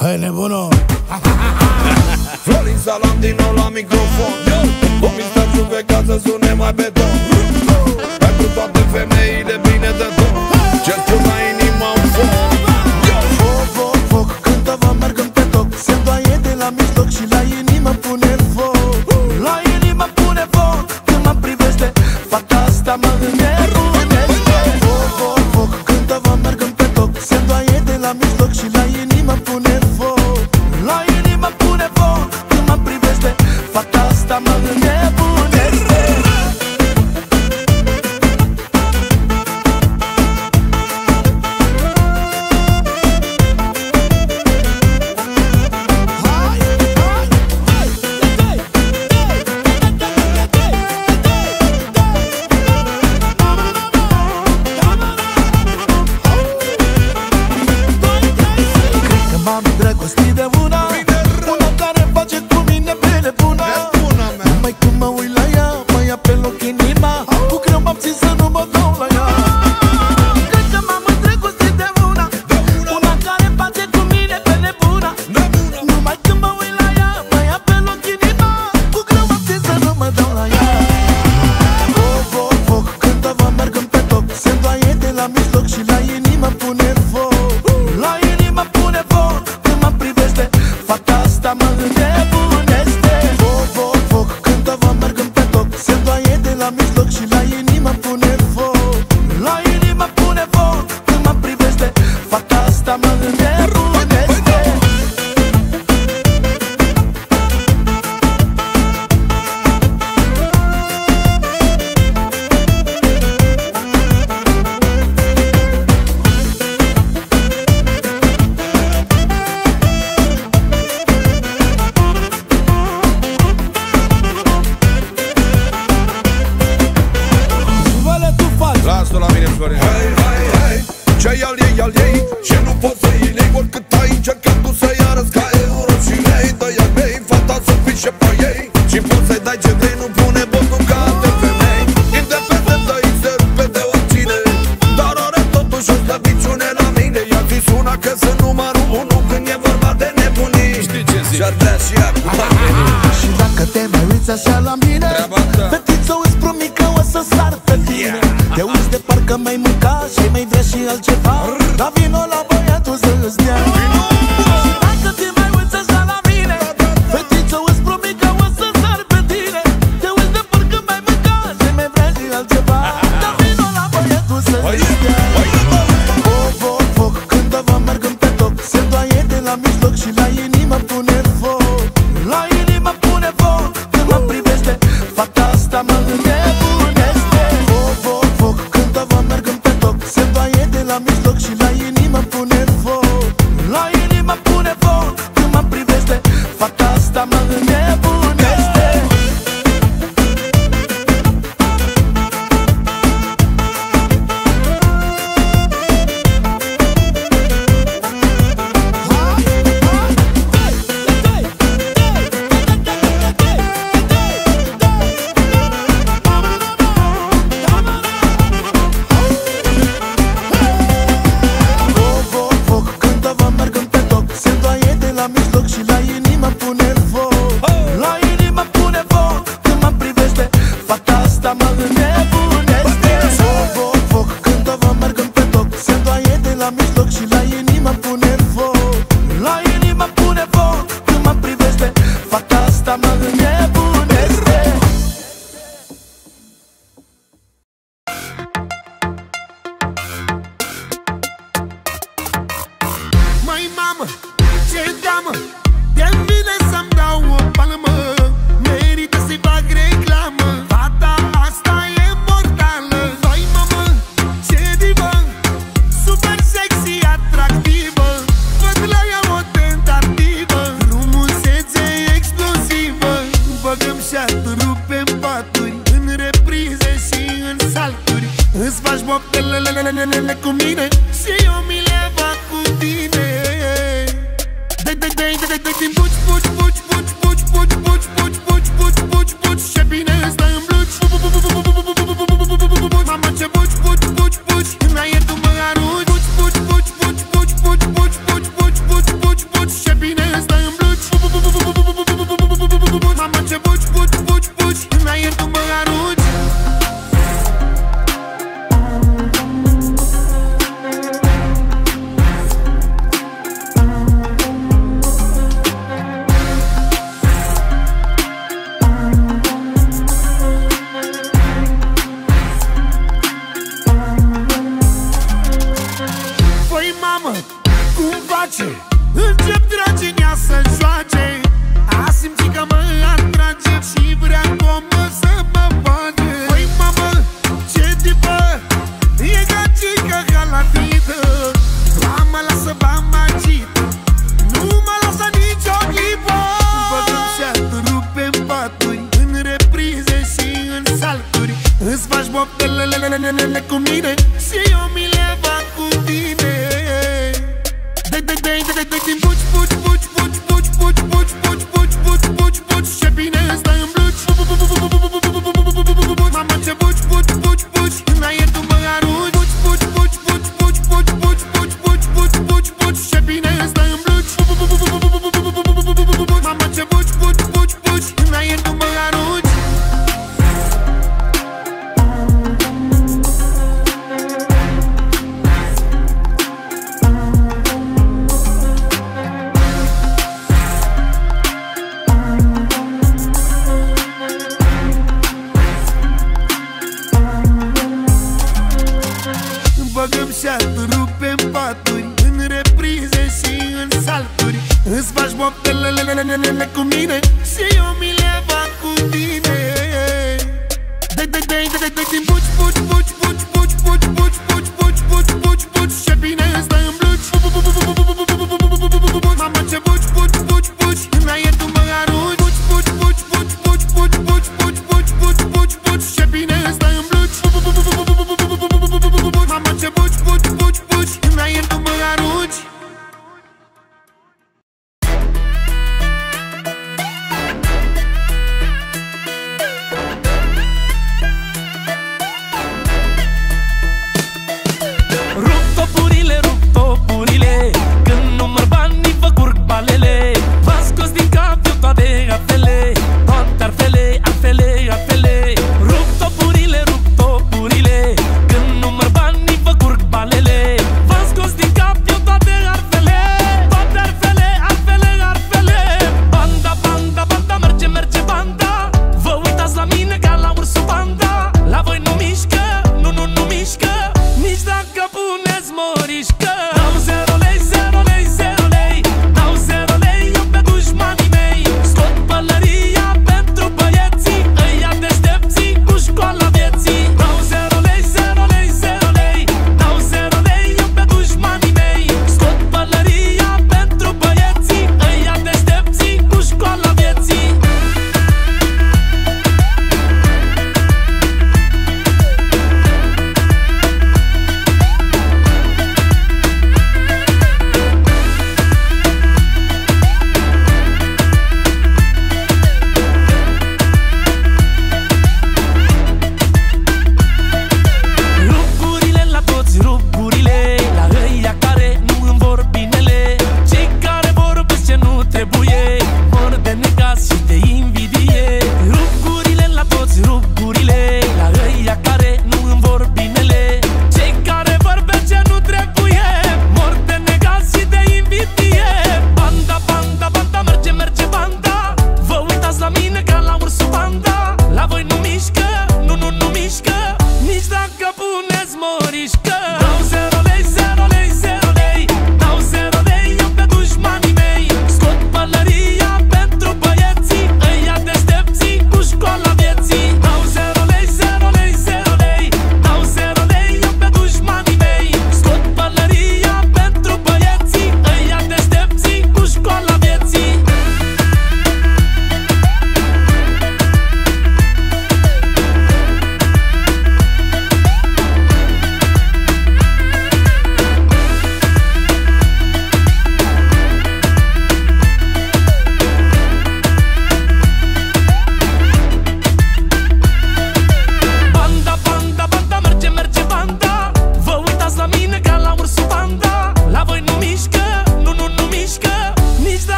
Hai nebună! Florin Salam din nou la microfon. O mister pe ca să sune mai beton Pentru toate femeile bine de tot. Cel pun la inima un foc. Foc, foc, foc, cântă vă mergând pe toc Se doaie de la mijloc și la inimă pune foc. La inimă pune foc Când mă privește, fata asta mă gândește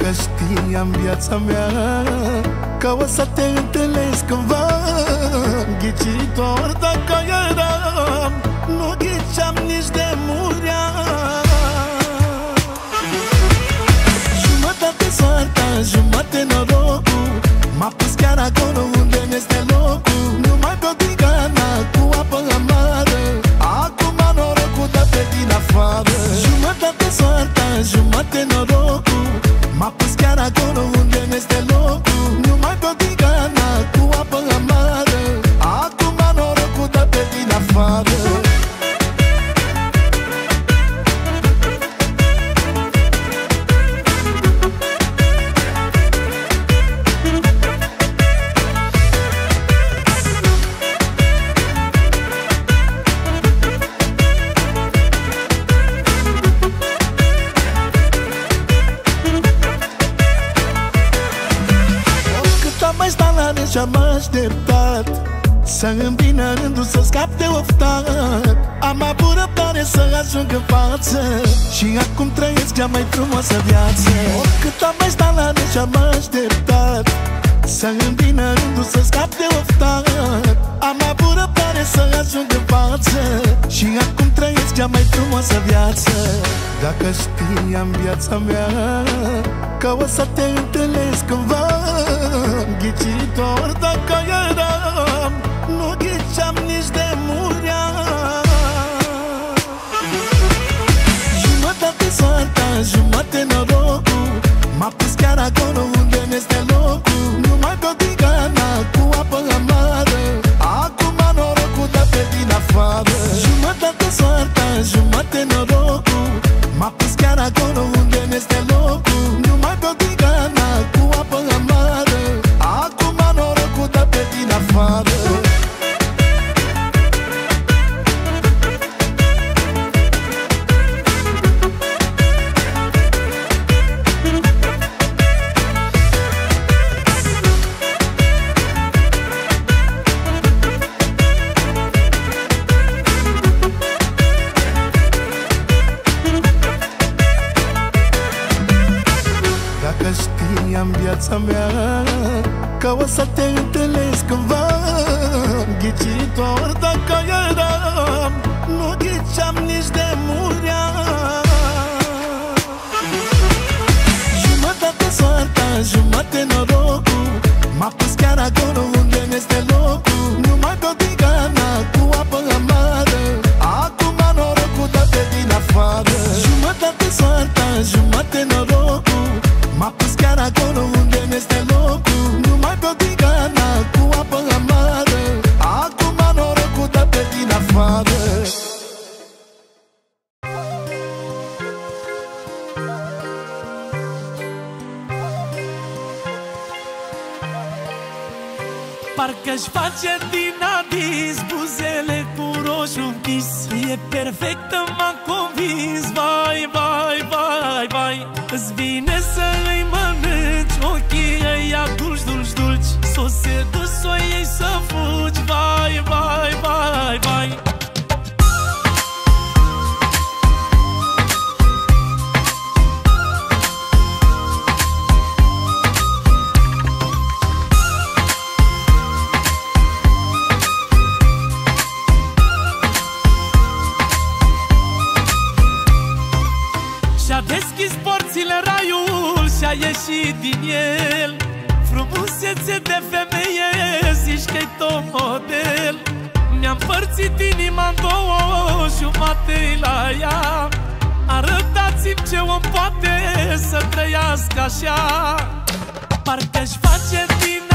Dacă știam viața mea Că o să te întâlnesc cândva Ghicitor dacă eram Nu ghiceam nici de murea Jumătate soarta, jumătate noroc mai sta la rând și-am așteptat Să îmi vină rândul să scap de oftat. Am avut răbdare să ajung în față Și acum trăiesc cea mai frumoasă viață. Cât am mai stat la rând și-am așteptat Să îmi vină rândul să scap de oftat. Am avut răbdare să ajung în față Și acum trăiesc cea mai frumoasă viață. Dacă știam viața mea Că o să te întâlnesc cumva ghicitorda kayaram nugicham Something. Își face din adis buzele cu roșu închis. E perfectă, m-am convins. Vai, vai, vai. o model Mi-am părțit inima în două jumate la ea. Arătați-mi ce om poate să trăiască așa. Parcă-și face din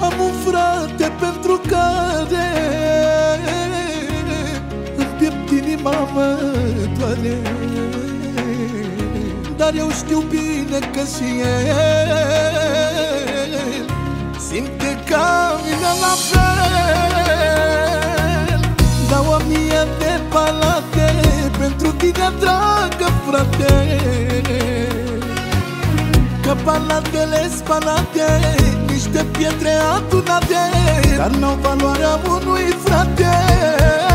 Am un frate pentru care Îmi piept inima mă doare. Dar eu știu bine că și el Simte ca mine la fel. La late Pentru tine, dragă frate. Că palatele spalate Niște pietre adunate Dar n-au valoarea unui frate.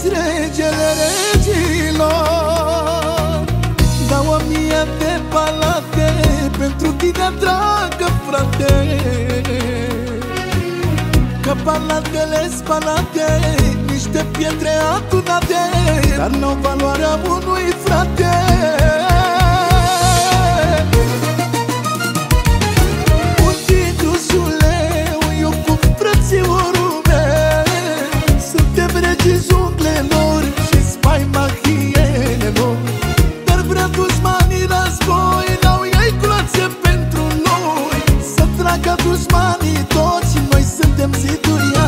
ești regele regilor. Dau o mie de palate pentru tine, dragă frate. Că palatele spalate, niște pietre adunate Dar n-au valoarea unui frate. see through